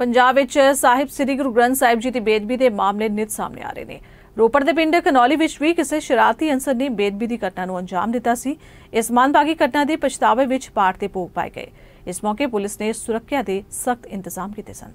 ਪੰਜਾਬ ਵਿੱਚ ਸਾਹਿਬ ਸ੍ਰੀ ਗੁਰੂ ਗ੍ਰੰਥ ਸਾਹਿਬ ਜੀ ਦੀ ਬੇਦਬੀ ਦੇ ਮਾਮਲੇ ਨਿਤ ਸਾਹਮਣੇ ਆ ਰਹੇ ਨੇ। ਰੋਪੜ ਦੇ ਪਿੰਡ ਕਨੌਲੀ ਵਿੱਚ ਵੀ ਕਿਸੇ ਸ਼ਰਾਰਤੀ ਅਨਸਰ ਨੇ ਬੇਦਬੀ ਦੀ ਘਟਨਾ ਨੂੰ ਅੰਜਾਮ ਦਿੱਤਾ ਸੀ। ਇਸ ਮੰਦਭਾਗੀ ਘਟਨਾ ਦੇ ਪਛਤਾਵੇ ਵਿੱਚ ਪਾਠ ਦੇ ਭੋਗ ਪਾਏ ਗਏ। ਇਸ ਮੌਕੇ ਪੁਲਿਸ ਨੇ ਸੁਰੱਖਿਆ ਦੇ ਸਖਤ ਇੰਤਜ਼ਾਮ ਕੀਤੇ ਸਨ।